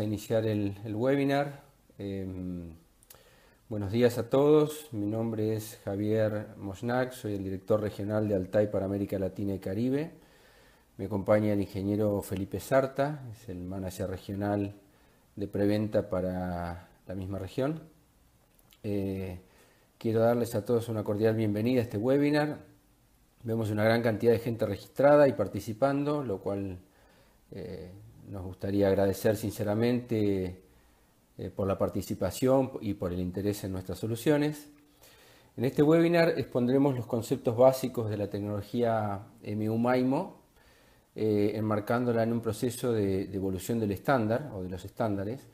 a iniciar el, webinar. Em, buenos días a todos. Mi nombre es Javier Mosnack, soy el director regional de Altai para América Latina y Caribe. Me acompaña el ingeniero Felipe Sarta, es el manager regional de preventa para la misma región. Eh, quiero darles a todos una cordial bienvenida a este webinar. Vemos una gran cantidad de gente registrada y participando, lo cual eh, nos gustaría agradecer sinceramente eh, por la participación y por el interés en nuestras soluciones. En este webinar expondremos los conceptos básicos de la tecnología MU-MIMO, eh, enmarcándola en un proceso de, evolución del estándar o de los estándares.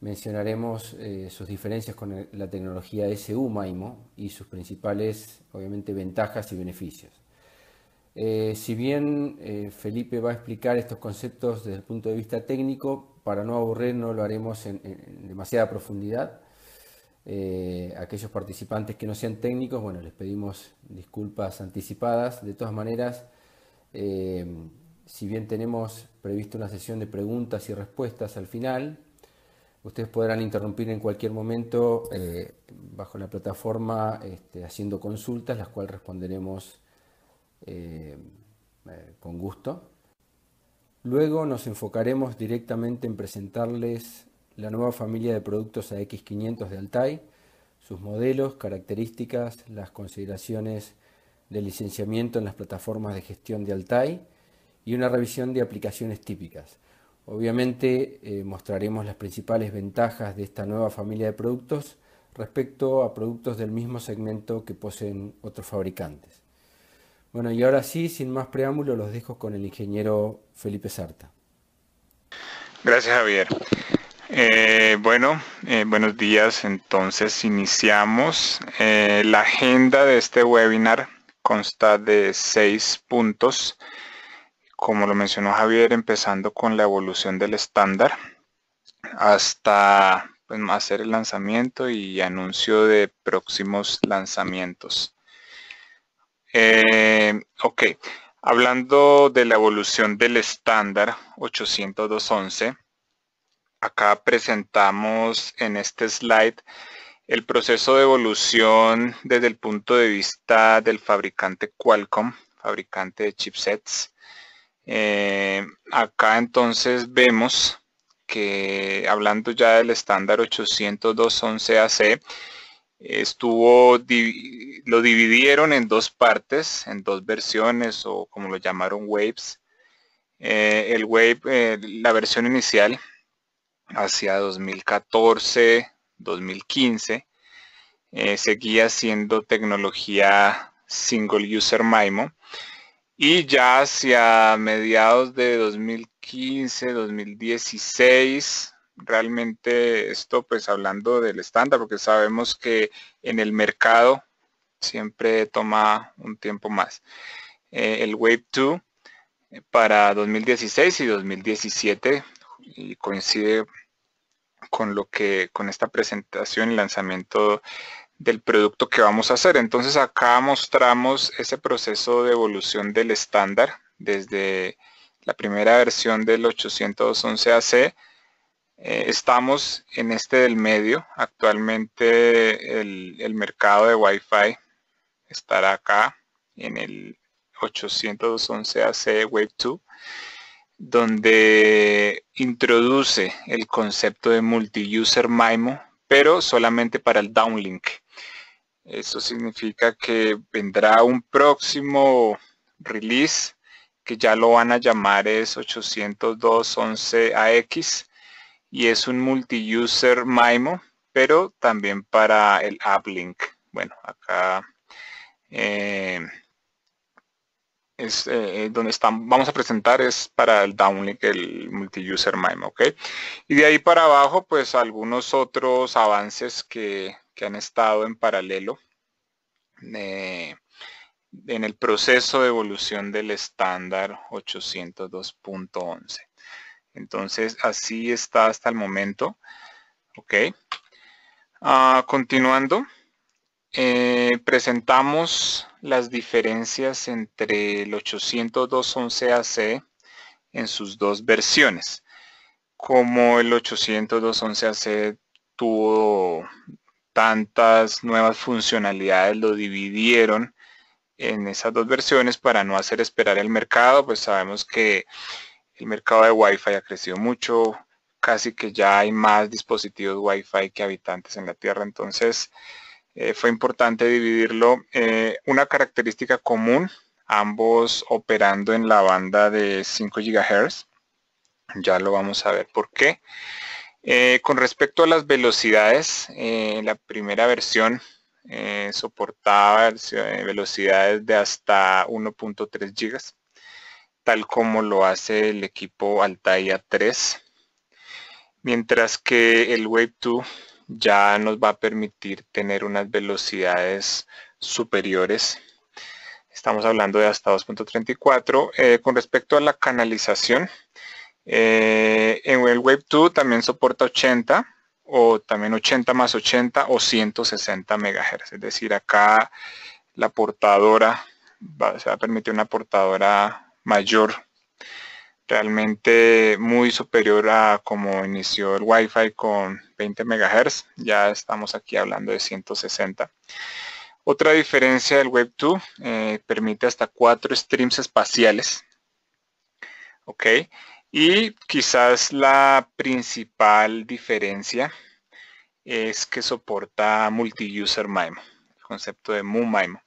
Mencionaremos eh, sus diferencias con la tecnología SU-MIMO y sus principales, obviamente, ventajas y beneficios. Eh, si bien eh, Felipe va a explicar estos conceptos desde el punto de vista técnico, para no aburrir no lo haremos en, demasiada profundidad. Eh, aquellos participantes que no sean técnicos, bueno, les pedimos disculpas anticipadas. De todas maneras, si bien tenemos previsto una sesión de preguntas y respuestas al final, ustedes podrán interrumpir en cualquier momento bajo la plataforma este, haciendo consultas, las cuales responderemos eh, eh, con gusto. Luego nos enfocaremos directamente en presentarles la nueva familia de productos AX500 de Altai, sus modelos, características, las consideraciones de licenciamiento en las plataformas de gestión de Altai y una revisión de aplicaciones típicas. Obviamente eh, mostraremos las principales ventajas de esta nueva familia de productos respecto a productos del mismo segmento que poseen otros fabricantes. Bueno, y ahora sí, sin más preámbulo, los dejo con el ingeniero Felipe Sarta. Gracias, Javier. Eh, bueno, eh, buenos días. Entonces iniciamos. Eh, la agenda de este webinar consta de seis puntos. Como lo mencionó Javier, empezando con la evolución del estándar hasta pues, hacer el lanzamiento y anuncio de próximos lanzamientos. Eh, ok, hablando de la evolución del estándar 802.11, acá presentamos en este slide el proceso de evolución desde el punto de vista del fabricante Qualcomm, fabricante de chipsets. Eh, acá entonces vemos que hablando ya del estándar 802.11ac, estuvo lo dividieron en dos partes, en dos versiones o como lo llamaron waves. Eh, el wave, eh, la versión inicial hacia 2014, 2015, eh, seguía siendo tecnología single user MIMO y ya hacia mediados de 2015, 2016 realmente esto pues hablando del estándar, porque sabemos que en el mercado siempre toma un tiempo más. Eh, el Wave 2 eh, para 2016 y 2017 y coincide con lo que con esta presentación y lanzamiento del producto que vamos a hacer. Entonces acá mostramos ese proceso de evolución del estándar desde la primera versión del 811AC eh, estamos en este del medio. Actualmente el, mercado de Wi-Fi estará acá en el 811AC Wave 2, donde introduce el concepto de multi-user MIMO, pero solamente para el downlink. Eso significa que vendrá un próximo release que ya lo van a llamar es 802.11ax y es un multi-user MIMO, pero también para el AppLink. Bueno, acá eh, es eh, donde están, vamos a presentar es para el downlink, el multi-user MIMO, ¿ok? Y de ahí para abajo, pues algunos otros avances que, han estado en paralelo eh, en el proceso de evolución del estándar 802.11. Entonces, así está hasta el momento. Ok. Ah, continuando, eh, presentamos las diferencias entre el 802.11ac en sus dos versiones. como el 802.11ac tuvo tantas nuevas funcionalidades, lo dividieron en esas dos versiones para no hacer esperar el mercado, pues sabemos que el mercado de Wi-Fi ha crecido mucho, casi que ya hay más dispositivos Wi-Fi que habitantes en la Tierra, entonces eh, fue importante dividirlo. Eh, una característica común, ambos operando en la banda de 5 GHz, ya lo vamos a ver por qué. Eh, con respecto a las velocidades, la primera versión soportaba velocidades de hasta 1.3 GB, tal como lo hace el equipo Altair 3 mientras que el Wave 2 ya nos va a permitir tener unas velocidades superiores. Estamos hablando de hasta 2.34. Eh, con respecto a la canalización, eh, en el Wave 2 también soporta 80 o también 80 más 80 o 160 MHz. Es decir, acá la portadora se va a permitir una portadora mayor realmente muy superior a como inició el Wi-Fi con 20 MHz. Ya estamos aquí hablando de 160. Otra diferencia del Web 2 eh, permite hasta cuatro streams espaciales. Ok. Y quizás la principal diferencia es que soporta multi-user MIMO, el concepto de MU-MIMO.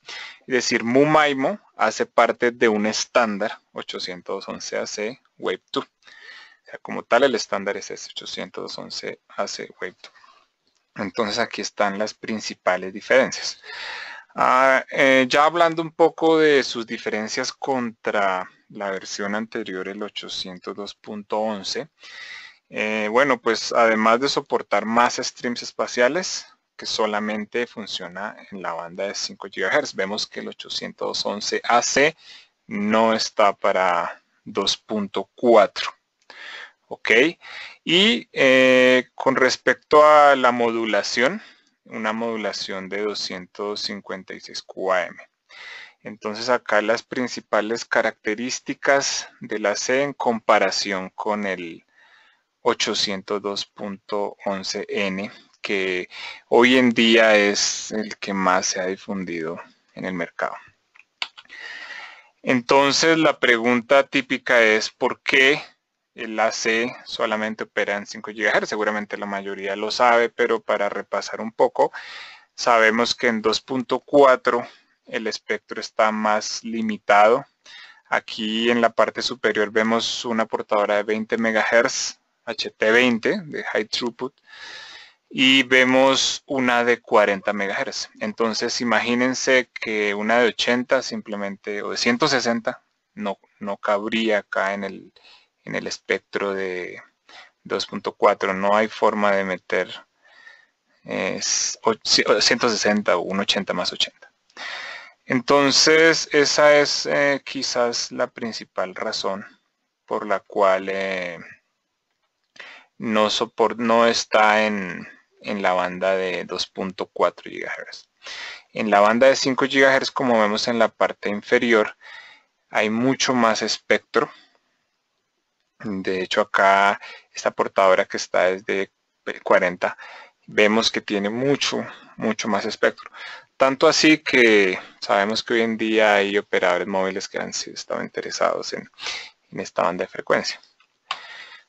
Es decir, MU-MIMO hace parte de un estándar 811AC Wave 2. como tal el estándar es este 811AC Wave 2. Entonces aquí están las principales diferencias. Ah, eh, ya hablando un poco de sus diferencias contra la versión anterior, el 802.11, eh, bueno, pues además de soportar más streams espaciales, solamente funciona en la banda de 5 GHz, vemos que el 811AC no está para 2.4. ¿Ok? Y eh, con respecto a la modulación, una modulación de 256 QAM. Entonces acá las principales características de la C en comparación con el 802.11n, que hoy en día es el que más se ha difundido en el mercado. Entonces la pregunta típica es ¿por qué el AC solamente opera en 5 GHz? Seguramente la mayoría lo sabe, pero para repasar un poco, sabemos que en 2.4 el espectro está más limitado. Aquí en la parte superior vemos una portadora de 20 MHz, HT20 de High Throughput y vemos una de 40 MHz. Entonces imagínense que una de 80 simplemente, o de 160, no, no cabría acá en el, en el espectro de 2.4. No hay forma de meter 160 o un 80 más 80. Entonces esa es eh, quizás la principal razón por la cual eh, no, no está en, en la banda de 2.4 GHz. En la banda de 5 GHz, como vemos en la parte inferior, hay mucho más espectro. De hecho, acá esta portadora que está desde 40, vemos que tiene mucho, mucho más espectro. Tanto así que sabemos que hoy en día hay operadores móviles que han estado interesados en, esta banda de frecuencia.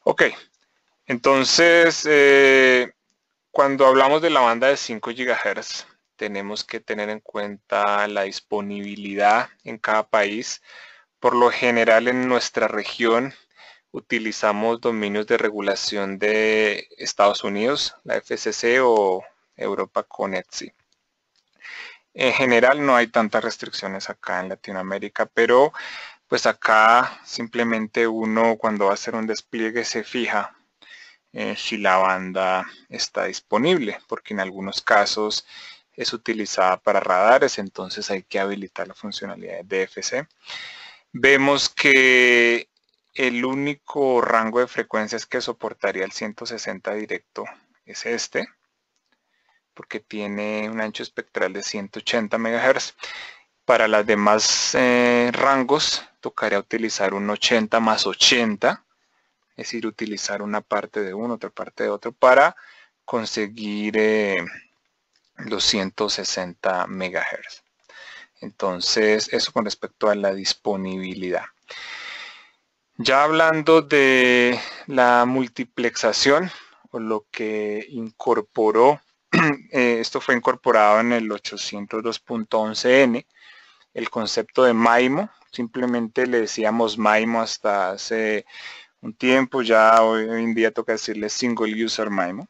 Ok, entonces eh, cuando hablamos de la banda de 5 GHz, tenemos que tener en cuenta la disponibilidad en cada país. Por lo general en nuestra región utilizamos dominios de regulación de Estados Unidos, la FCC o Europa con ETSI. En general no hay tantas restricciones acá en Latinoamérica, pero pues acá simplemente uno cuando va a hacer un despliegue se fija eh, si la banda está disponible, porque en algunos casos es utilizada para radares, entonces hay que habilitar la funcionalidad de DFC. Vemos que el único rango de frecuencias que soportaría el 160 directo es este, porque tiene un ancho espectral de 180 MHz. Para las demás eh, rangos tocaría utilizar un 80 más 80 es decir, utilizar una parte de uno, otra parte de otro para conseguir eh, los 160 MHz. Entonces, eso con respecto a la disponibilidad. Ya hablando de la multiplexación o lo que incorporó, eh, esto fue incorporado en el 802.11n, el concepto de MIMO, simplemente le decíamos MIMO hasta hace un tiempo, ya hoy en día toca decirle Single User MIMO.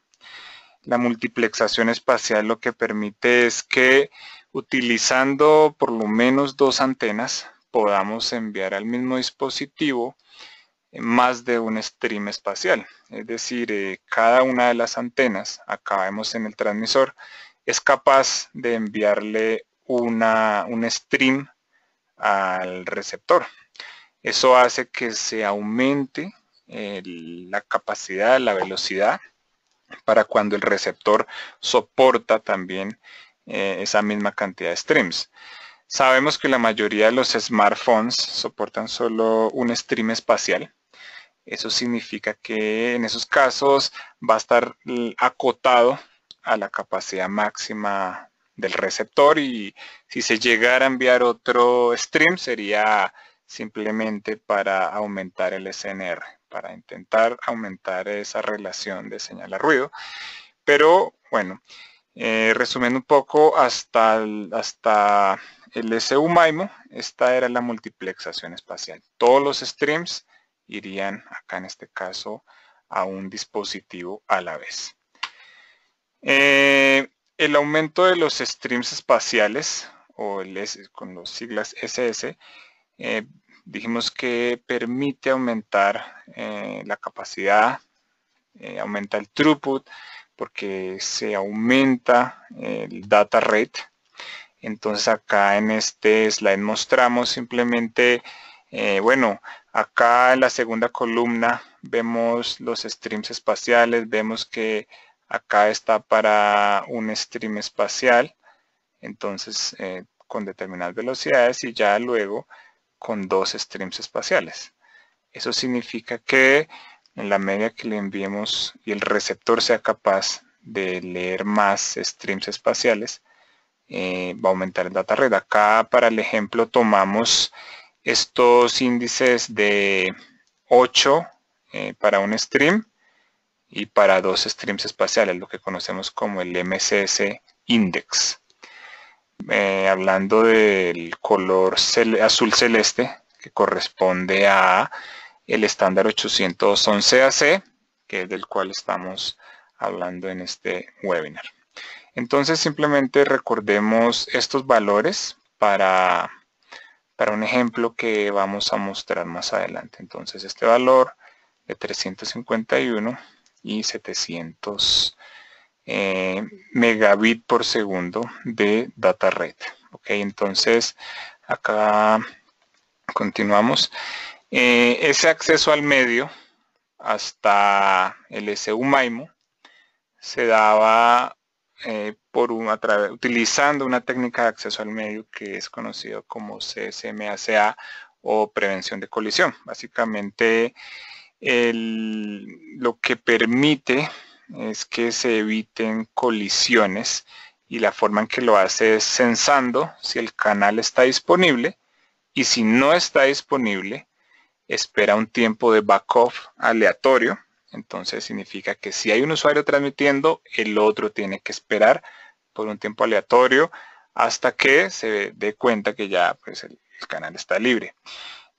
La multiplexación espacial lo que permite es que utilizando por lo menos dos antenas podamos enviar al mismo dispositivo más de un stream espacial. Es decir, eh, cada una de las antenas, acá vemos en el transmisor, es capaz de enviarle una, un stream al receptor. Eso hace que se aumente la capacidad, la velocidad para cuando el receptor soporta también eh, esa misma cantidad de streams. Sabemos que la mayoría de los smartphones soportan solo un stream espacial. Eso significa que en esos casos va a estar acotado a la capacidad máxima del receptor y si se llegara a enviar otro stream sería simplemente para aumentar el SNR para intentar aumentar esa relación de señal a ruido. Pero bueno, eh, resumiendo un poco, hasta el, hasta el SU MIMO, esta era la multiplexación espacial. Todos los streams irían, acá en este caso, a un dispositivo a la vez. Eh, el aumento de los streams espaciales, o el con los siglas SS, dijimos que permite aumentar eh, la capacidad, eh, aumenta el throughput, porque se aumenta el data rate. Entonces acá en este slide mostramos simplemente, eh, bueno, acá en la segunda columna vemos los streams espaciales, vemos que acá está para un stream espacial, entonces con determinadas velocidades y ya luego con dos streams espaciales. Eso significa que en la medida que le enviemos y el receptor sea capaz de leer más streams espaciales, eh, va a aumentar el data red. Acá para el ejemplo tomamos estos índices de 8 eh, para un stream y para dos streams espaciales, lo que conocemos como el MCS Index. Eh, hablando del color azul celeste que corresponde a el estándar 811AC, que es del cual estamos hablando en este webinar. Entonces simplemente recordemos estos valores para, para un ejemplo que vamos a mostrar más adelante. Entonces este valor de 351 y 700 eh, megabit por segundo de data rate. Ok, entonces acá continuamos. Eh, ese acceso al medio hasta el SU MIMO se daba eh, por un, utilizando una técnica de acceso al medio que es conocido como CSMACA o prevención de colisión. Básicamente lo que permite es que se eviten colisiones y la forma en que lo hace es censando si el canal está disponible y si no está disponible espera un tiempo de backoff aleatorio. Entonces significa que si hay un usuario transmitiendo el otro tiene que esperar por un tiempo aleatorio hasta que se dé cuenta que ya pues, el canal está libre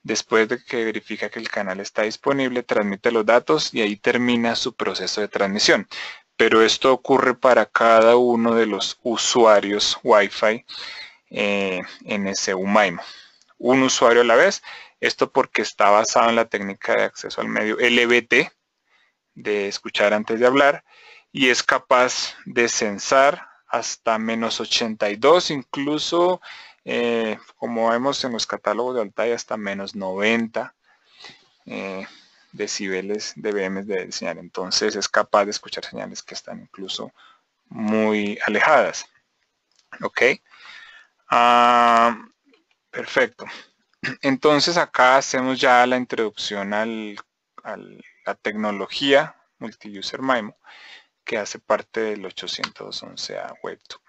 Después de que verifica que el canal está disponible, transmite los datos y ahí termina su proceso de transmisión. Pero esto ocurre para cada uno de los usuarios Wi-Fi eh, en ese UMAIMO. Un usuario a la vez. Esto porque está basado en la técnica de acceso al medio LBT, de escuchar antes de hablar, y es capaz de censar hasta menos 82, incluso eh, como vemos en los catálogos de Altai hasta menos 90 eh, decibeles de BM de señal. Entonces es capaz de escuchar señales que están incluso muy alejadas. Ok. Ah, perfecto. Entonces acá hacemos ya la introducción al, la tecnología multi-user MIMO que hace parte del 811 a Web2.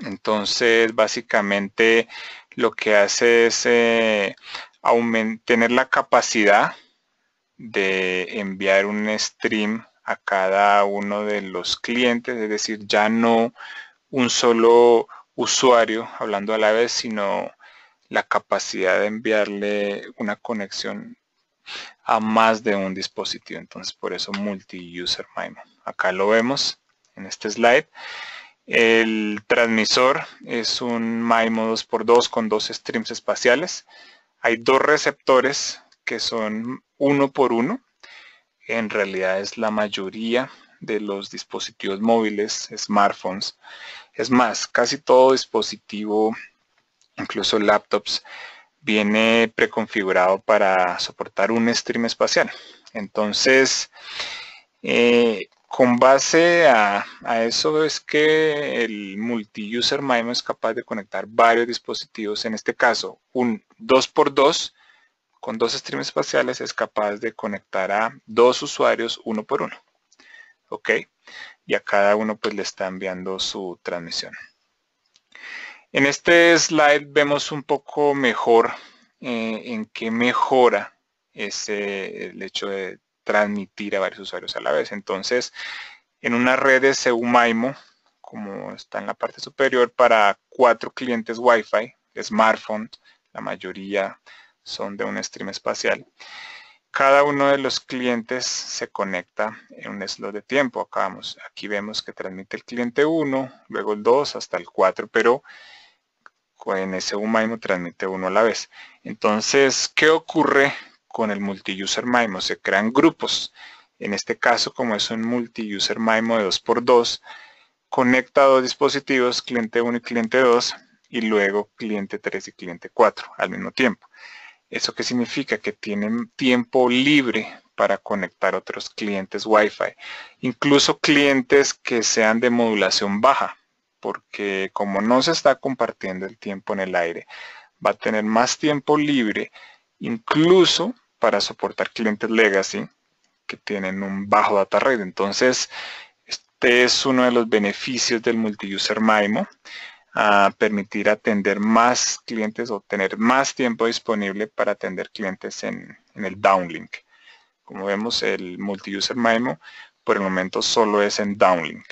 Entonces, básicamente lo que hace es eh, tener la capacidad de enviar un stream a cada uno de los clientes, es decir, ya no un solo usuario hablando a la vez, sino la capacidad de enviarle una conexión a más de un dispositivo. Entonces, por eso multi-user MIMO. Acá lo vemos en este slide. El transmisor es un MIMO 2x2 con dos streams espaciales. Hay dos receptores que son uno por uno. En realidad es la mayoría de los dispositivos móviles, smartphones. Es más, casi todo dispositivo, incluso laptops, viene preconfigurado para soportar un stream espacial. Entonces, eh, con base a, eso es que el multi-user MIMO es capaz de conectar varios dispositivos. En este caso, un 2x2 con dos streams espaciales es capaz de conectar a dos usuarios uno por uno. ¿Ok? Y a cada uno pues le está enviando su transmisión. En este slide vemos un poco mejor eh, en qué mejora ese, el hecho de transmitir a varios usuarios a la vez. Entonces, en una red de MIMO, como está en la parte superior, para cuatro clientes Wi-Fi, smartphone, la mayoría son de un stream espacial. Cada uno de los clientes se conecta en un slot de tiempo. Acá aquí vemos que transmite el cliente 1, luego el 2 hasta el 4, pero en ese MIMO transmite uno a la vez. Entonces, ¿qué ocurre con el multi-user MIMO. Se crean grupos. En este caso, como es un multi-user MIMO de 2x2, conecta dos dispositivos, cliente 1 y cliente 2, y luego cliente 3 y cliente 4 al mismo tiempo. ¿Eso qué significa? Que tienen tiempo libre para conectar otros clientes Wi-Fi. Incluso clientes que sean de modulación baja, porque como no se está compartiendo el tiempo en el aire, va a tener más tiempo libre, incluso para soportar clientes legacy que tienen un bajo data rate. Entonces, este es uno de los beneficios del multi-user MIMO, a permitir atender más clientes o tener más tiempo disponible para atender clientes en, el downlink. Como vemos, el multi-user MIMO por el momento solo es en downlink.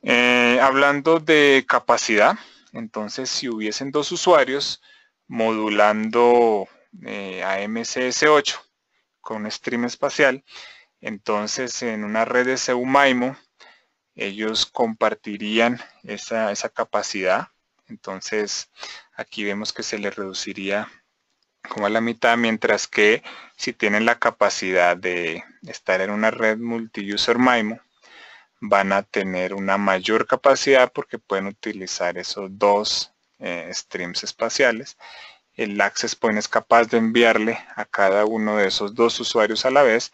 Eh, hablando de capacidad, entonces si hubiesen dos usuarios modulando eh, a MCS8 con un stream espacial. Entonces en una red de CEUMAIMO ellos compartirían esa, esa capacidad. Entonces aquí vemos que se le reduciría como a la mitad, mientras que si tienen la capacidad de estar en una red multi-user MIMO, van a tener una mayor capacidad porque pueden utilizar esos dos eh, streams espaciales el Access Point es capaz de enviarle a cada uno de esos dos usuarios a la vez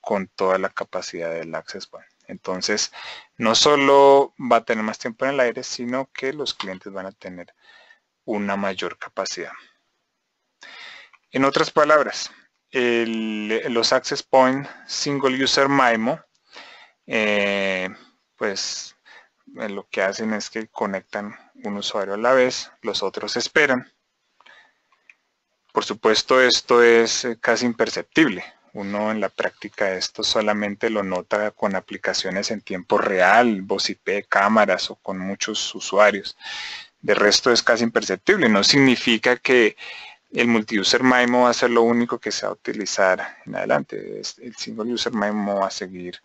con toda la capacidad del Access Point. Entonces, no solo va a tener más tiempo en el aire, sino que los clientes van a tener una mayor capacidad. En otras palabras, los Access Point Single User MIMO, eh, pues eh, lo que hacen es que conectan un usuario a la vez, los otros esperan por supuesto, esto es eh, casi imperceptible. Uno en la práctica esto solamente lo nota con aplicaciones en tiempo real, voz IP, cámaras o con muchos usuarios. De resto es casi imperceptible. No significa que el multi-user MIMO va a ser lo único que se va a utilizar en adelante. El single user MIMO va a seguir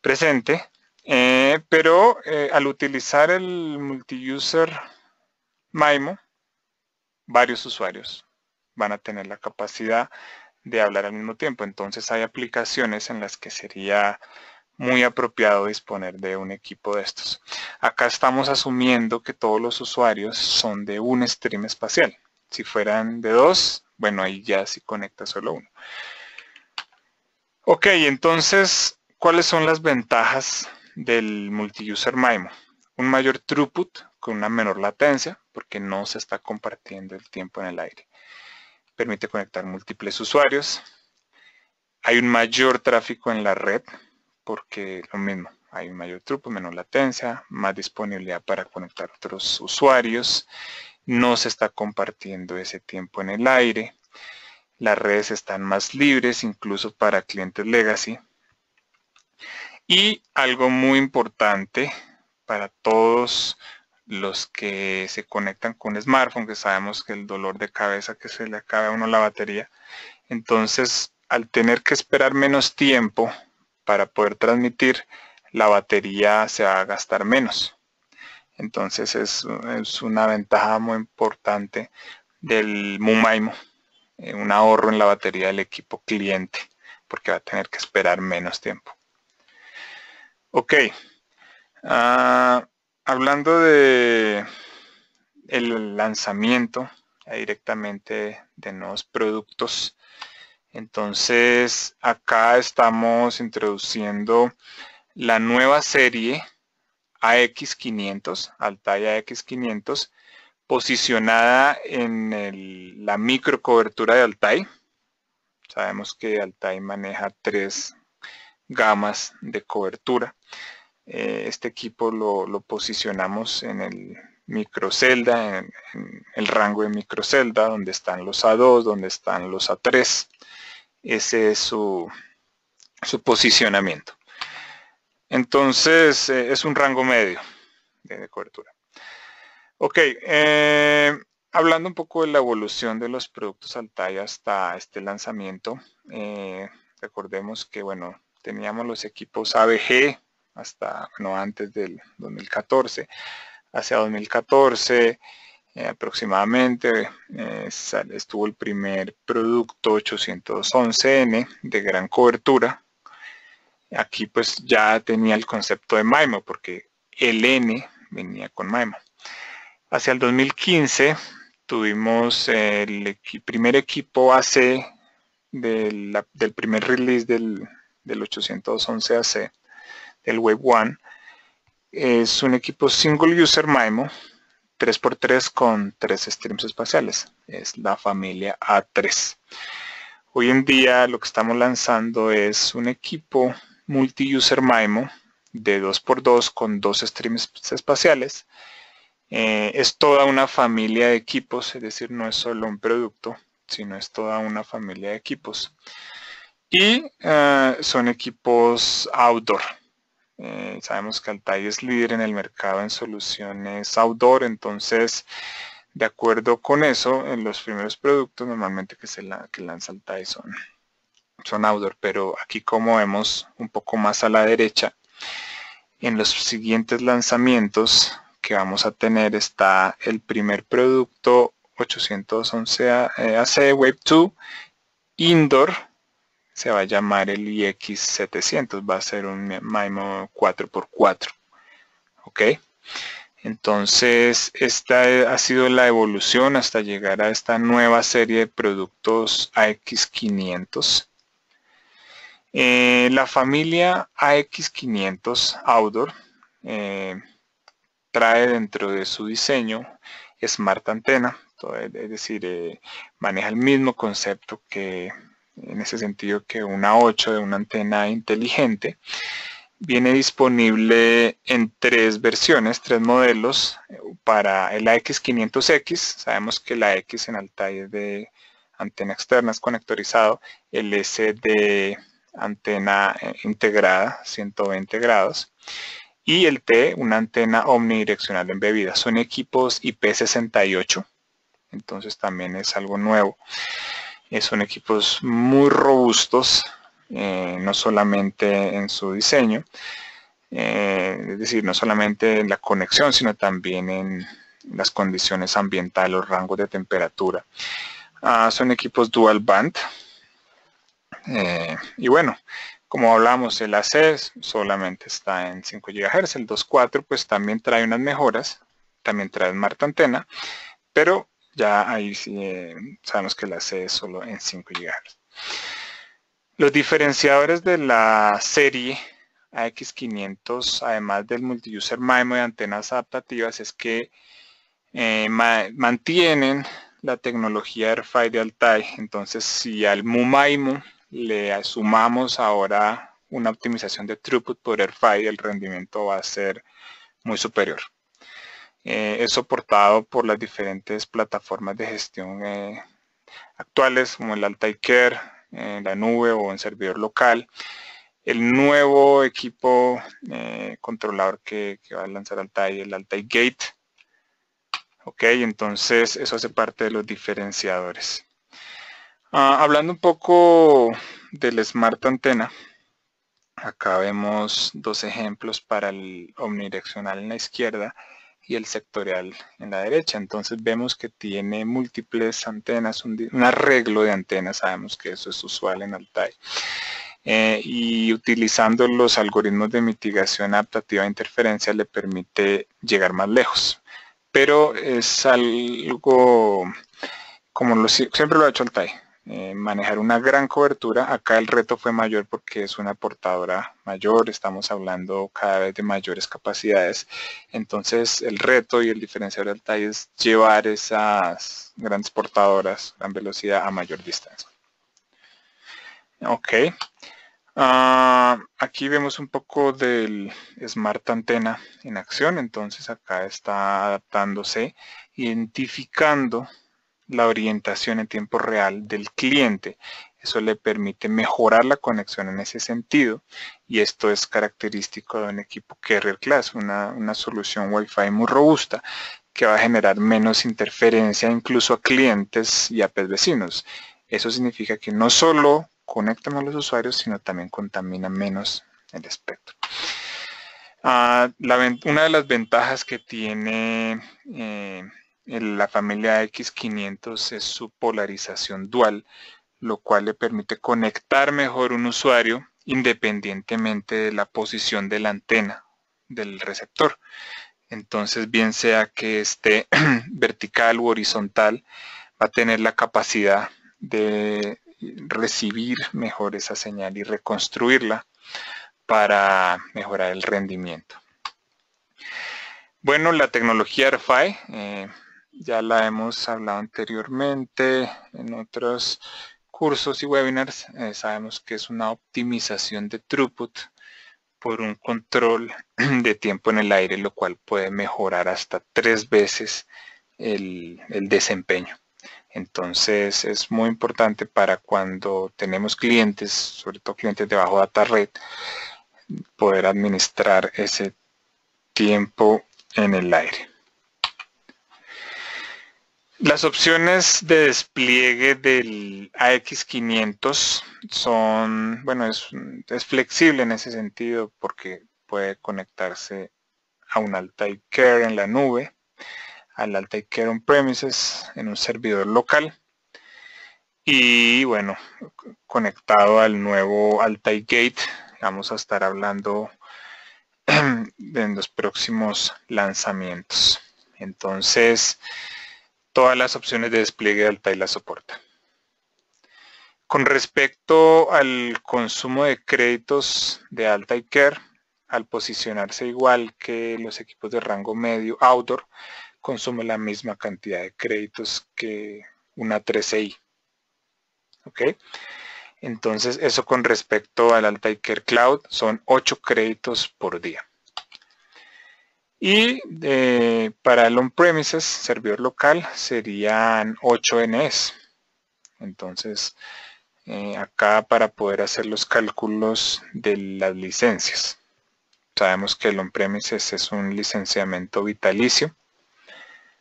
presente. Eh, pero eh, al utilizar el multi-user MIMO, varios usuarios van a tener la capacidad de hablar al mismo tiempo. Entonces hay aplicaciones en las que sería muy apropiado disponer de un equipo de estos. Acá estamos asumiendo que todos los usuarios son de un stream espacial. Si fueran de dos, bueno, ahí ya sí conecta solo uno. Ok, entonces, ¿cuáles son las ventajas del multi-user MIMO? Un mayor throughput con una menor latencia, porque no se está compartiendo el tiempo en el aire permite conectar múltiples usuarios, hay un mayor tráfico en la red porque lo mismo, hay un mayor throughput, menos latencia, más disponibilidad para conectar otros usuarios, no se está compartiendo ese tiempo en el aire, las redes están más libres incluso para clientes legacy. Y algo muy importante para todos los que se conectan con smartphone, que sabemos que el dolor de cabeza que se le acaba a uno la batería. Entonces, al tener que esperar menos tiempo para poder transmitir, la batería se va a gastar menos. Entonces es, una ventaja muy importante del Mumaimo, eh, un ahorro en la batería del equipo cliente, porque va a tener que esperar menos tiempo. Ok, ah, hablando de el lanzamiento directamente de nuevos productos, entonces acá estamos introduciendo la nueva serie AX500, Altair AX500, posicionada en la micro cobertura de Altair. Sabemos que Altair maneja tres gamas de cobertura. Eh, este equipo lo, posicionamos en el microcelda, en, en, el rango de microcelda, donde están los A2, donde están los A3. Ese es su, su posicionamiento. Entonces, eh, es un rango medio de, cobertura. Ok, eh, hablando un poco de la evolución de los productos Altai hasta este lanzamiento, recordemos que, bueno, teníamos los equipos ABG hasta, bueno, antes del 2014. Hacia 2014 eh, aproximadamente eh, estuvo el primer producto 811N de gran cobertura. Aquí pues ya tenía el concepto de MIMO porque el N venía con MIMO. Hacia el 2015 tuvimos el primer equipo AC del, del primer release del, del 811AC el Wave 1. Es un equipo single user MIMO 3x3 con tres streams espaciales. Es la familia A3. Hoy en día lo que estamos lanzando es un equipo multi-user MIMO de 2x2 con dos streams espaciales. Eh, es toda una familia de equipos, es decir, no es solo un producto, sino es toda una familia de equipos. Y eh, son equipos outdoor, eh, sabemos que Altai es líder en el mercado en soluciones outdoor, entonces, de acuerdo con eso, en los primeros productos normalmente que se la, que lanza Altai son son outdoor, pero aquí como vemos un poco más a la derecha, en los siguientes lanzamientos que vamos a tener está el primer producto 811 AC Wave 2 Indoor, se va a llamar el iX700, va a ser un MIMO 4x4, ¿ok? Entonces, esta ha sido la evolución hasta llegar a esta nueva serie de productos AX500 eh, la familia AX500 Outdoor eh, trae dentro de su diseño Smart Antena, es decir, eh, maneja el mismo concepto que en ese sentido que una 8 de una antena inteligente. Viene disponible en tres versiones, tres modelos para el AX500X. Sabemos que la X en Altair de antena externa es conectorizado. El S de antena eh, integrada 120 grados y el T una antena omnidireccional embebida son equipos IP68 entonces también es algo nuevo eh, son equipos muy robustos eh, no solamente en su diseño es decir no solamente en la conexión sino también en las condiciones ambientales los rangos de temperatura. Ah, son equipos dual band. Eh, y bueno, como hablamos, el AC solamente está en 5 GHz, el 2.4 pues también trae unas mejoras, también trae Smart Antena, pero ya ahí sí, eh, sabemos que el AC es solo en 5 GHz. Los diferenciadores de la serie AX500, además del multi-user MIMO de antenas adaptativas, es que eh, mantienen la tecnología AirFi de Altai. Entonces, si al MUMAIMO le sumamos ahora una optimización de throughput por AirFi, el rendimiento va a ser muy superior. Eh, es soportado por las diferentes plataformas de gestión eh, actuales como el Altai Care, en la nube o en servidor local. El nuevo equipo eh, controlador que, va a lanzar Altai, el Altai Gate. Ok, entonces eso hace parte de los diferenciadores. Ah, hablando un poco del Smart Antena, acá vemos dos ejemplos para el omnidireccional en la izquierda y el sectorial en la derecha. Entonces vemos que tiene múltiples antenas, un, arreglo de antenas, sabemos que eso es usual en Altai. Eh, y utilizando los algoritmos de mitigación adaptativa de interferencia le permite llegar más lejos. Pero es algo como lo, siempre lo ha hecho Altai, eh, manejar una gran cobertura. Acá el reto fue mayor porque es una portadora mayor, estamos hablando cada vez de mayores capacidades. Entonces el reto y el diferenciador del TAI es llevar esas grandes portadoras, gran velocidad a mayor distancia. Ok. Ah, aquí vemos un poco del Smart Antena en acción. Entonces acá está adaptándose, identificando la orientación en tiempo real del cliente. Eso le permite mejorar la conexión en ese sentido y esto es característico de un equipo Carrier Class, una, una solución Wi-Fi muy robusta que va a generar menos interferencia incluso a clientes y a vecinos. Eso significa que no solo conectan a los usuarios, sino también contamina menos el espectro. Ah, una de las ventajas que tiene eh, la familia X500 es su polarización dual, lo cual le permite conectar mejor un usuario independientemente de la posición de la antena del receptor. Entonces, bien sea que esté vertical u horizontal, va a tener la capacidad de recibir mejor esa señal y reconstruirla para mejorar el rendimiento. Bueno, la tecnología AirFi eh, ya la hemos hablado anteriormente en otros cursos y webinars. Eh, sabemos que es una optimización de throughput por un control de tiempo en el aire, lo cual puede mejorar hasta tres veces el, el desempeño. Entonces es muy importante para cuando tenemos clientes, sobre todo clientes de bajo data red, poder administrar ese tiempo en el aire. Las opciones de despliegue del AX500 son, bueno, es, flexible en ese sentido porque puede conectarse a un Altai Care en la nube, al Altai Care on premises en un servidor local y bueno, conectado al nuevo Altai Gate, vamos a estar hablando en los próximos lanzamientos. Entonces, todas las opciones de despliegue de Altai la soportan. Con respecto al consumo de créditos de Altai Care, al posicionarse igual que los equipos de rango medio outdoor, consume la misma cantidad de créditos que una 13i. ¿Ok? Entonces, eso con respecto al Altai Care Cloud son 8 créditos por día. Y eh, para el on-premises, servidor local, serían 8 NS. Entonces, eh, acá para poder hacer los cálculos de las licencias. Sabemos que el on-premises es un licenciamiento vitalicio,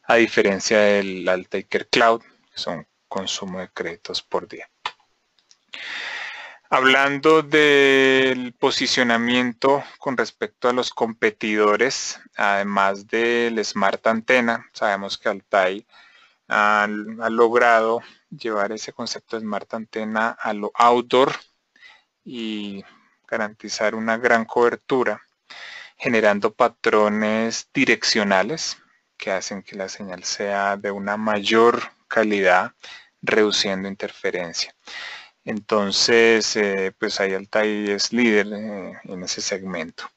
a diferencia del Altaker Cloud, que son consumo de créditos por día. Hablando del posicionamiento con respecto a los competidores, además del Smart Antena, sabemos que Altai ha, logrado llevar ese concepto de Smart Antena a lo outdoor y garantizar una gran cobertura, generando patrones direccionales que hacen que la señal sea de una mayor calidad, reduciendo interferencia. Entonces, eh, pues ahí Altai es líder eh, en ese segmento.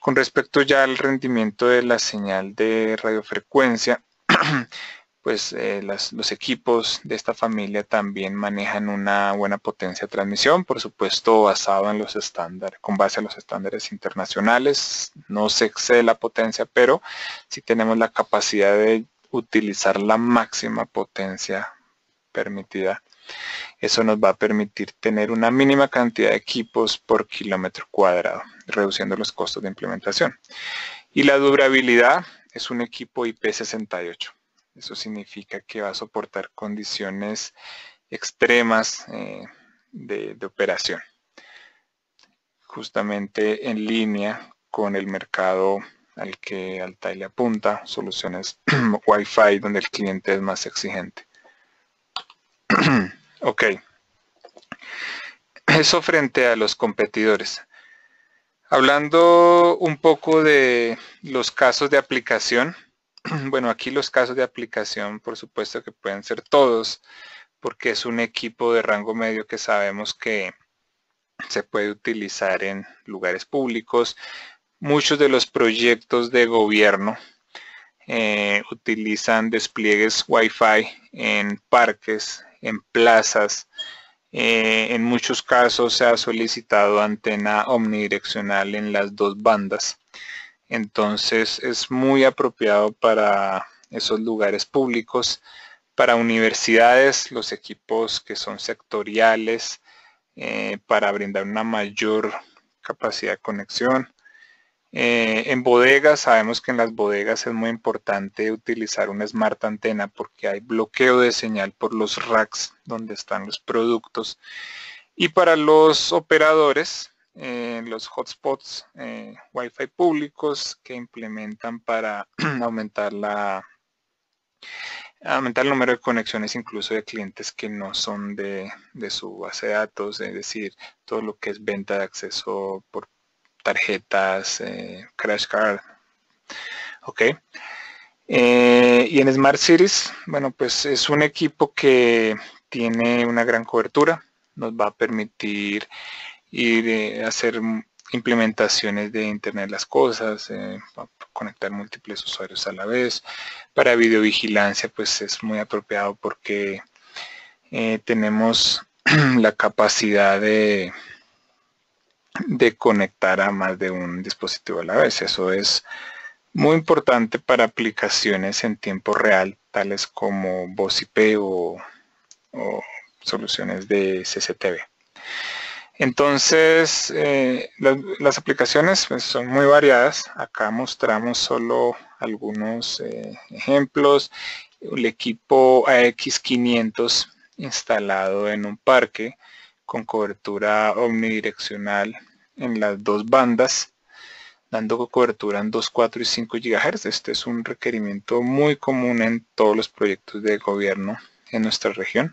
Con respecto ya al rendimiento de la señal de radiofrecuencia, pues eh, los equipos de esta familia también manejan una buena potencia de transmisión, por supuesto basado en los estándares, con base a los estándares internacionales. No se excede la potencia, pero si tenemos la capacidad de utilizar la máxima potencia permitida. Eso nos va a permitir tener una mínima cantidad de equipos por kilómetro cuadrado, reduciendo los costos de implementación. Y la durabilidad es un equipo IP68. Eso significa que va a soportar condiciones extremas eh, de, operación. Justamente en línea con el mercado al que Altai le apunta, soluciones Wi-Fi donde el cliente es más exigente. ok. Eso frente a los competidores. Hablando un poco de los casos de aplicación, Bueno, aquí los casos de aplicación, por supuesto que pueden ser todos, porque es un equipo de rango medio que sabemos que se puede utilizar en lugares públicos. Muchos de los proyectos de gobierno eh, utilizan despliegues Wi-Fi en parques, en plazas. Eh, en muchos casos se ha solicitado antena omnidireccional en las dos bandas. Entonces es muy apropiado para esos lugares públicos, para universidades, los equipos que son sectoriales, eh, para brindar una mayor capacidad de conexión. Eh, en bodegas, sabemos que en las bodegas es muy importante utilizar una smart antena porque hay bloqueo de señal por los racks donde están los productos. Y para los operadores, los hotspots eh, Wi-Fi públicos que implementan para aumentar la aumentar el número de conexiones incluso de clientes que no son de, su base de datos, es decir, todo lo que es venta de acceso por tarjetas, eh, crash card, ok. Eh, y en Smart Cities, bueno, pues es un equipo que tiene una gran cobertura, nos va a permitir y de hacer implementaciones de Internet las Cosas, eh, conectar múltiples usuarios a la vez. Para videovigilancia pues es muy apropiado porque eh, tenemos la capacidad de, de conectar a más de un dispositivo a la vez. Eso es muy importante para aplicaciones en tiempo real, tales como voz IP o, soluciones de CCTV. Entonces, eh, las, aplicaciones pues, son muy variadas. Acá mostramos solo algunos eh, ejemplos. El equipo AX500 instalado en un parque con cobertura omnidireccional en las dos bandas, dando cobertura en 2, 4 y 5 GHz. Este es un requerimiento muy común en todos los proyectos de gobierno en nuestra región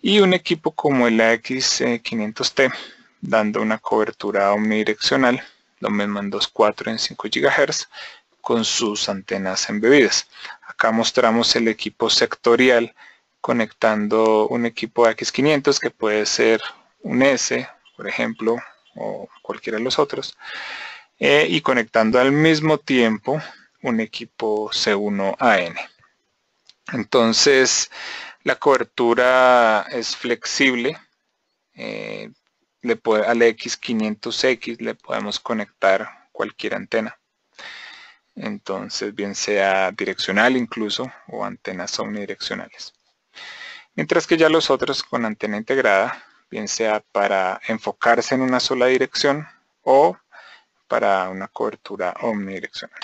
y un equipo como el AX500T dando una cobertura omnidireccional, lo mismo en 2.4 en 5 GHz con sus antenas embebidas. Acá mostramos el equipo sectorial conectando un equipo AX500 que puede ser un S, por ejemplo, o cualquiera de los otros, eh, y conectando al mismo tiempo un equipo C1AN. Entonces, la cobertura es flexible. Eh, le al X500X le podemos conectar cualquier antena. Entonces, bien sea direccional incluso o antenas omnidireccionales. Mientras que ya los otros con antena integrada, bien sea para enfocarse en una sola dirección o para una cobertura omnidireccional.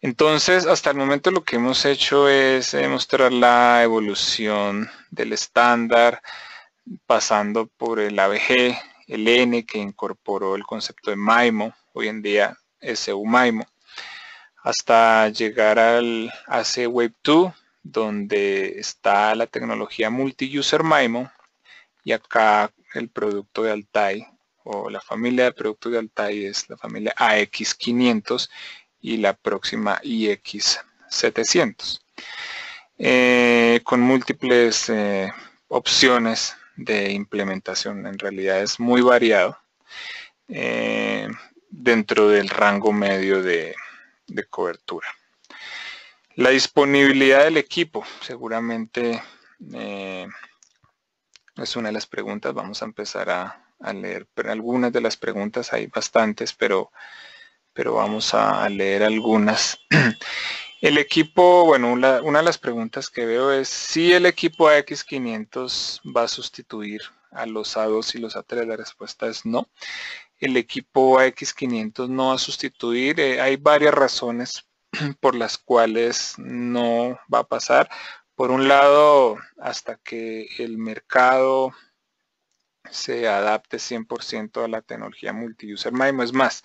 Entonces, hasta el momento lo que hemos hecho es mostrar la evolución del estándar, pasando por el ABG, el N que incorporó el concepto de MIMO, hoy en día SU MIMO, hasta llegar al AC Wave 2, donde está la tecnología multi-user MIMO, y acá el producto de Altai, o la familia de productos de Altai es la familia AX500, y la próxima IX700. Eh, con múltiples eh, opciones de implementación, en realidad es muy variado eh, dentro del rango medio de, de cobertura. La disponibilidad del equipo, seguramente eh, es una de las preguntas. Vamos a empezar a, leer algunas de las preguntas, hay bastantes, pero, pero vamos a, leer algunas. El equipo, bueno, una, de las preguntas que veo es si el equipo AX500 va a sustituir a los A2 y los A3. La respuesta es no. El equipo AX500 no va a sustituir. Eh, hay varias razones por las cuales no va a pasar. Por un lado, hasta que el mercado se adapte 100% a la tecnología multi-user. Es más,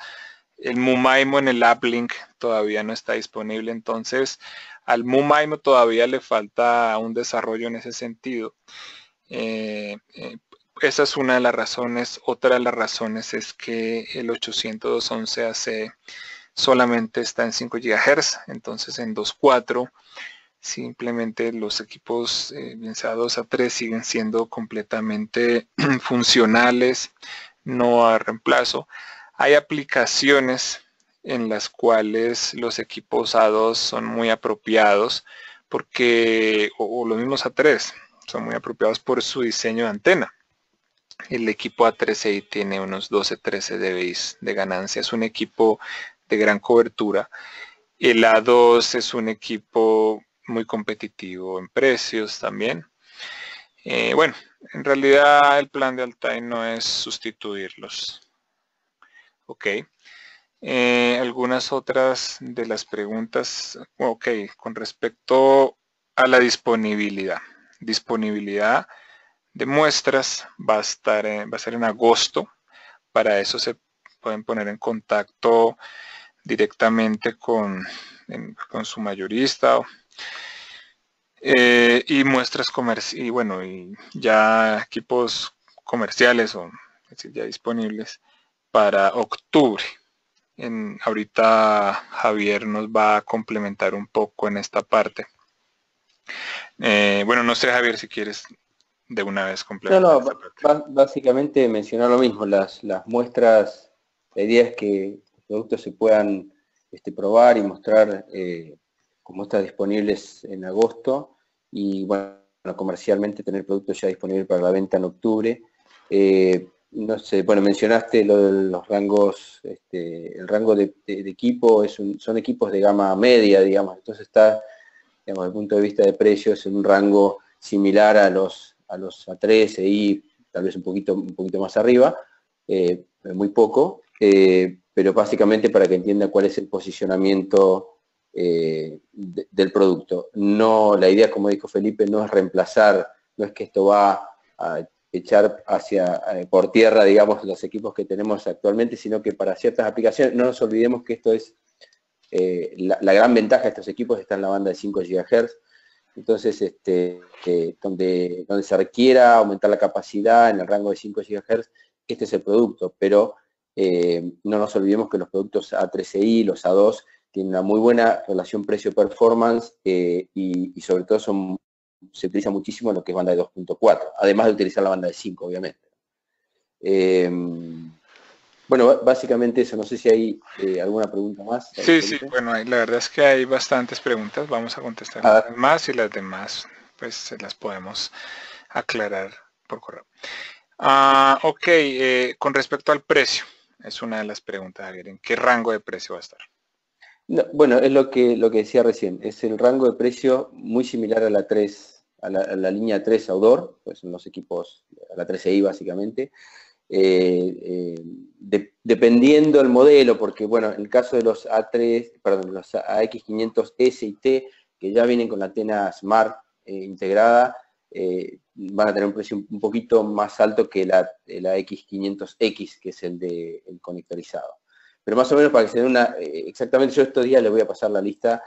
el MUMAIMO en el AppLink todavía no está disponible, entonces al MUMAIMO todavía le falta un desarrollo en ese sentido. Eh, eh, esa es una de las razones. Otra de las razones es que el 802.11ac solamente está en 5 GHz, entonces en 2.4 simplemente los equipos, eh, sea 2 a 3, siguen siendo completamente funcionales, no a reemplazo. Hay aplicaciones en las cuales los equipos A2 son muy apropiados porque, o, los mismos A3, son muy apropiados por su diseño de antena. El equipo A13 tiene unos 12-13 dB de ganancia. Es un equipo de gran cobertura. El A2 es un equipo muy competitivo en precios también. Eh, bueno, en realidad el plan de Altai no es sustituirlos. Ok. Eh, algunas otras de las preguntas, ok, con respecto a la disponibilidad. Disponibilidad de muestras va a, estar va a ser en agosto. Para eso se pueden poner en contacto directamente con, con su mayorista eh, y muestras comerciales y bueno y ya equipos comerciales o ya disponibles para octubre. En, ahorita Javier nos va a complementar un poco en esta parte. Eh, bueno no sé Javier si quieres de una vez complementar no, no, básicamente mencionar lo mismo las, las muestras la idea es que productos se puedan este, probar y mostrar eh, como está disponibles en agosto y bueno, comercialmente tener productos ya disponibles para la venta en octubre. Eh, no sé, bueno, mencionaste lo de los rangos, este, el rango de, equipo es son equipos de gama media, digamos, entonces está, digamos, desde el punto de vista de precios, en un rango similar a los, a los A3, y tal vez un poquito, un poquito más arriba, eh, muy poco, eh, pero básicamente para que entienda cuál es el posicionamiento eh, del producto. No, la idea, como dijo Felipe, no es reemplazar, no es que esto va a echar hacia eh, por tierra, digamos, los equipos que tenemos actualmente, sino que para ciertas aplicaciones, no nos olvidemos que esto es eh, la, gran ventaja de estos equipos está en la banda de 5 GHz, entonces este, donde, donde se requiera aumentar la capacidad en el rango de 5 GHz, este es el producto, pero no nos olvidemos que los productos A13i, los A2, tiene una muy buena relación precio-performance eh, y, sobre todo son, se utiliza muchísimo en lo que es banda de 2.4, además de utilizar la banda de 5, obviamente. Eh, bueno, básicamente eso, no sé si hay eh, alguna pregunta más. Sí, sí, bueno, la verdad es que hay bastantes preguntas, vamos a contestar las más y las demás pues se las podemos aclarar por correo. Ah, ok, con respecto al precio, es una de las preguntas, Javier, ¿en qué rango de precio va a estar? bueno, es lo que, lo que decía recién, es el rango de precio muy similar a la 3, a la, línea 3 outdoor, pues son los equipos, a la 3i básicamente, eh, eh, dependiendo del modelo, porque bueno, en el caso de los A3, perdón, los AX500S y T, que ya vienen con la antena Smart eh, integrada, van a tener un precio un poquito más alto que la, la X500X, que es el de el conectorizado. Pero más o menos para que se den una, eh, exactamente yo estos días les voy a pasar la lista,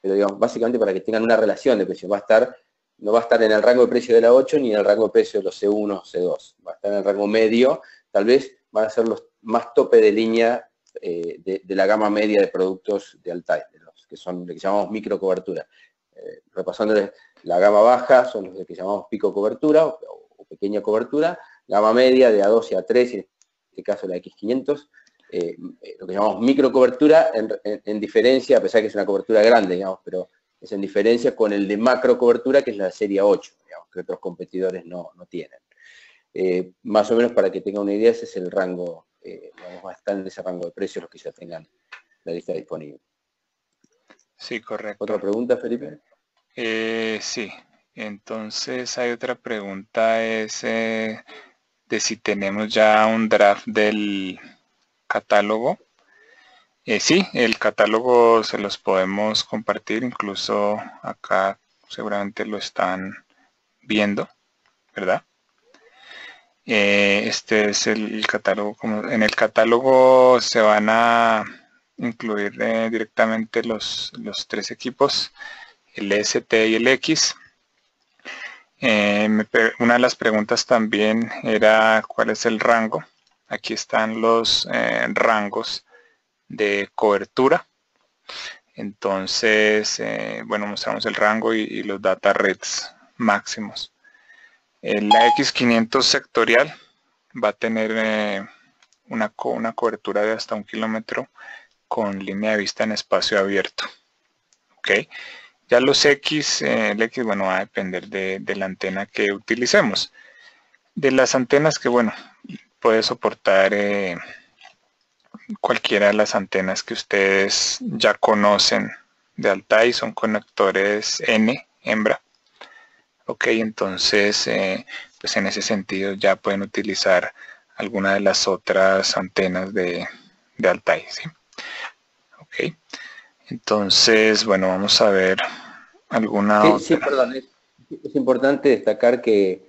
pero digamos, básicamente para que tengan una relación de precio, va a estar, no va a estar en el rango de precio de la 8 ni en el rango de precio de los C1, C2, va a estar en el rango medio, tal vez van a ser los más tope de línea eh, de, la gama media de productos de Altai, de los que son lo que llamamos micro cobertura. Eh, repasando la gama baja son los que llamamos pico cobertura o, pequeña cobertura, gama media de A2 y A3, en este caso la X500, eh, lo que llamamos microcobertura en, en, diferencia, a pesar de que es una cobertura grande, digamos, pero es en diferencia con el de macro cobertura, que es la serie 8, digamos, que otros competidores no, tienen. Eh, más o menos para que tenga una idea, ese es el rango, eh, a estar en ese rango de precios los que ya tengan la lista disponible. Sí, correcto. ¿Otra pregunta, Felipe? Eh, sí, entonces hay otra pregunta, es de si tenemos ya un draft del catálogo eh, sí, el catálogo se los podemos compartir, incluso acá seguramente lo están viendo, ¿verdad? Eh, este es el catálogo. En el catálogo se van a incluir eh, directamente los, los, tres equipos, el ST y el X. una de las preguntas también era cuál es el rango. Aquí están los rangos de cobertura. Entonces, eh, bueno, mostramos el rango y, los data rates máximos. La X500 sectorial va a tener eh, una, una cobertura de hasta un kilómetro con línea de vista en espacio abierto. Ok. Ya los X, eh, el X, bueno, va a depender de, la antena que utilicemos. De las antenas que, bueno, puede soportar cualquiera de las antenas que ustedes ya conocen de Altai son conectores N, hembra. Ok, entonces, eh, pues en ese sentido ya pueden utilizar alguna de las otras antenas de, de Altai. ¿sí? Ok, entonces, bueno, vamos a ver alguna otra. Sí, perdón, es importante destacar que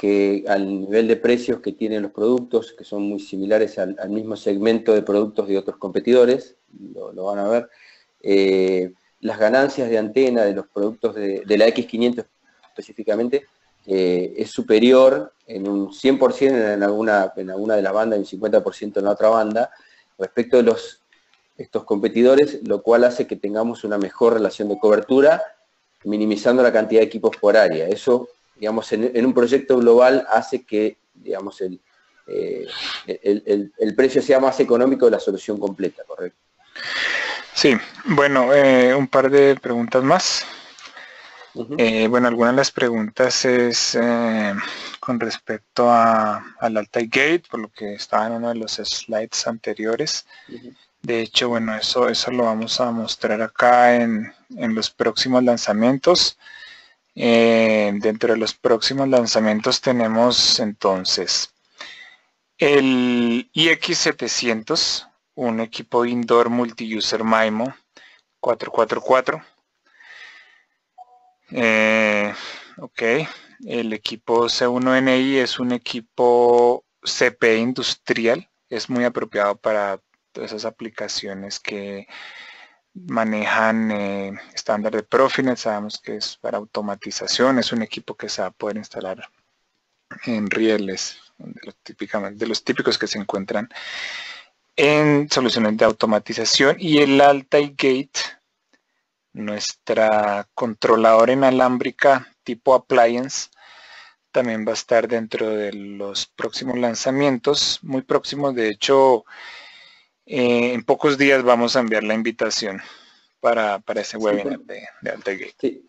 que al nivel de precios que tienen los productos, que son muy similares al, mismo segmento de productos de otros competidores, lo, van a ver, eh, las ganancias de antena de los productos de, la X500 específicamente eh, es superior en un 100% en alguna, en alguna de las bandas y un 50% en la otra banda respecto de los, estos competidores, lo cual hace que tengamos una mejor relación de cobertura, minimizando la cantidad de equipos por área. Eso digamos, en, un proyecto global hace que, digamos, eh, el, el, precio sea más económico de la solución completa, ¿correcto? Sí, bueno, eh, un par de preguntas más. Eh, bueno, algunas de las preguntas es con respecto a, al Altai Gate, por lo que estaba en uno de los slides anteriores. De hecho, bueno, eso, eso lo vamos a mostrar acá en, en los próximos lanzamientos. Eh, dentro de los próximos lanzamientos tenemos entonces el iX700, un equipo indoor multi-user MIMO 444. Eh, ok, el equipo C1NI es un equipo CP industrial, es muy apropiado para esas aplicaciones que manejan eh, estándar de Profinet, sabemos que es para automatización, es un equipo que se va a poder instalar en rieles, de los, de los típicos que se encuentran en soluciones de automatización y el Altai Gate, nuestra controladora inalámbrica tipo appliance, también va a estar dentro de los próximos lanzamientos, muy próximos, de hecho, eh, en pocos días vamos a enviar la invitación para, ese webinar de, de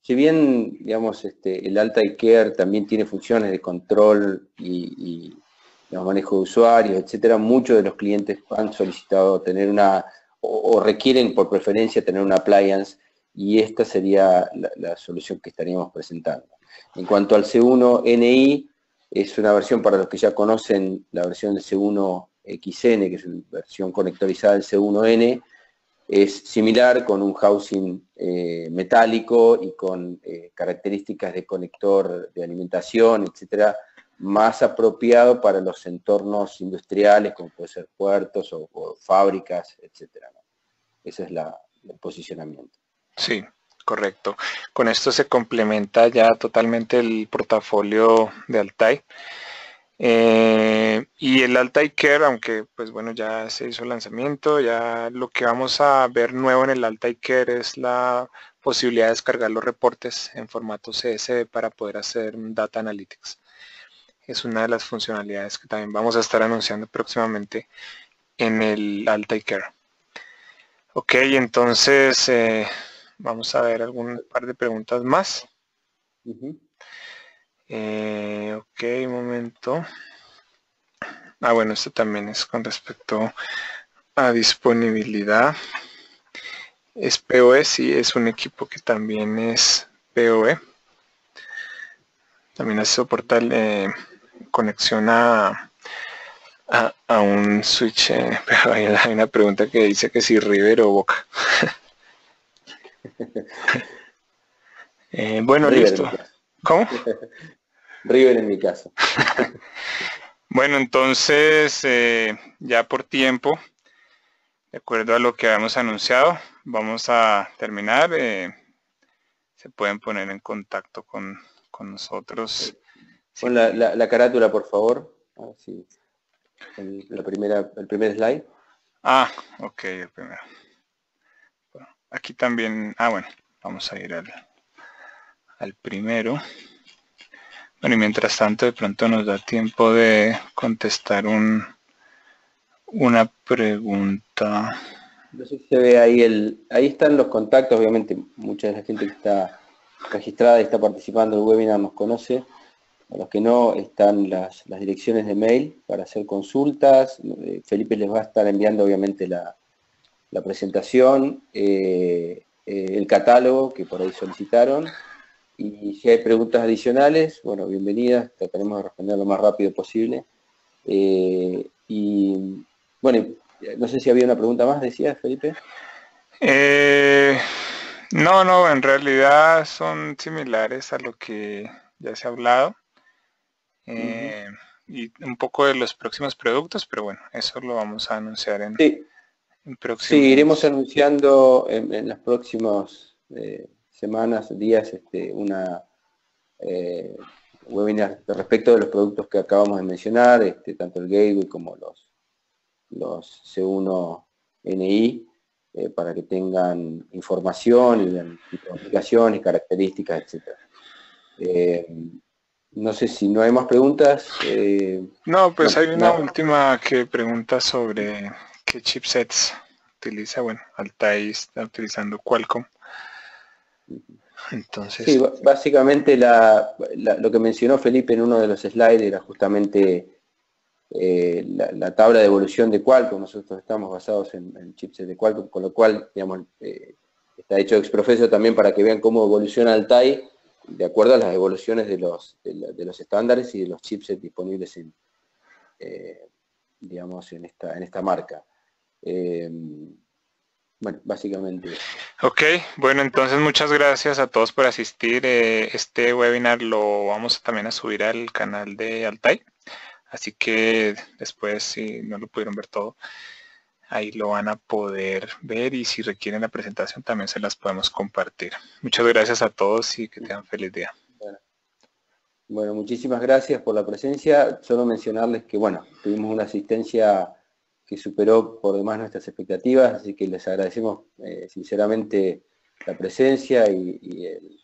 Si bien, digamos, este, el Alta Care también tiene funciones de control y, manejo de usuarios, etcétera, muchos de los clientes han solicitado tener una, o, requieren por preferencia tener una appliance, y esta sería la, la, solución que estaríamos presentando. En cuanto al C1NI, es una versión para los que ya conocen la versión de C1 XN, que es una versión conectorizada del C1N, es similar con un housing eh, metálico y con eh, características de conector de alimentación, etcétera, más apropiado para los entornos industriales, como puede ser puertos o, fábricas, etcétera. Ese es la, el posicionamiento. Sí, correcto. Con esto se complementa ya totalmente el portafolio de Altai. Eh, y el Altai Care, aunque pues bueno, ya se hizo el lanzamiento, ya lo que vamos a ver nuevo en el Altai Care es la posibilidad de descargar los reportes en formato CSV para poder hacer Data Analytics. Es una de las funcionalidades que también vamos a estar anunciando próximamente en el Alta Care. Ok, entonces eh, vamos a ver algún par de preguntas más. Eh, ok, un momento. Ah, bueno, esto también es con respecto a disponibilidad. Es POE, sí, es un equipo que también es POE. También hace soportar eh, conexión a, a, un switch, eh, pero hay, una pregunta que dice que si River o Boca. Eh, bueno, listo. ¿Cómo? River en mi caso. bueno, entonces, eh, ya por tiempo, de acuerdo a lo que habíamos anunciado, vamos a terminar. se pueden poner en contacto con, nosotros. Con la, carátula, por favor. el, la primera, el primer slide. Ah, ok, el primero. aquí también, ah, bueno, vamos a ir al, al primero. Bueno, y mientras tanto de pronto nos da tiempo de contestar un, una pregunta. No sé si se ve ahí el, ahí están los contactos, obviamente mucha de la gente que está registrada y está participando del webinar nos conoce. A los que no, están las, direcciones de mail para hacer consultas. Eh, Felipe les va a estar enviando obviamente la, presentación, eh, eh, el catálogo que por ahí solicitaron. Y si hay preguntas adicionales, bueno, bienvenidas, trataremos de responder lo más rápido posible. y bueno, no sé si había una pregunta más, decía Felipe. no, no, en realidad son similares a lo que ya se ha hablado. Eh, y un poco de los próximos productos, pero bueno, eso lo vamos a anunciar en, sí. próximos... Sí, iremos anunciando en, las próximas eh, semanas, días, este, una eh, webinar respecto de los productos que acabamos de mencionar, este, tanto el Gateway como los, los C1 NI, para que tengan información y aplicaciones, características, etc. No sé si no hay más preguntas. Eh, no, pues hay una última que pregunta sobre qué chipsets utiliza. Bueno, Altair está utilizando Qualcomm. Entonces. Sí, básicamente lo que mencionó Felipe en uno de los slides era justamente eh, la, tabla de evolución de Qualcomm. Nosotros estamos basados en, el chipset de Qualcomm, con lo cual, digamos, eh, está hecho exprofeso también para que vean cómo evoluciona Altair de acuerdo a las evoluciones de los, de, los estándares y de los chipsets disponibles en, eh, digamos, en esta, en esta marca. Bueno, básicamente. Ok, bueno, entonces muchas gracias a todos por asistir. Eh, este webinar lo vamos también a subir al canal de Altai. Así que después, si no lo pudieron ver todo, ahí lo van a poder ver y si requieren la presentación también se las podemos compartir. Muchas gracias a todos y que tengan feliz día. Bueno, muchísimas gracias por la presencia. Solo mencionarles que, bueno, tuvimos una asistencia que superó por demás nuestras expectativas, así que les agradecemos eh, sinceramente la presencia y, y el...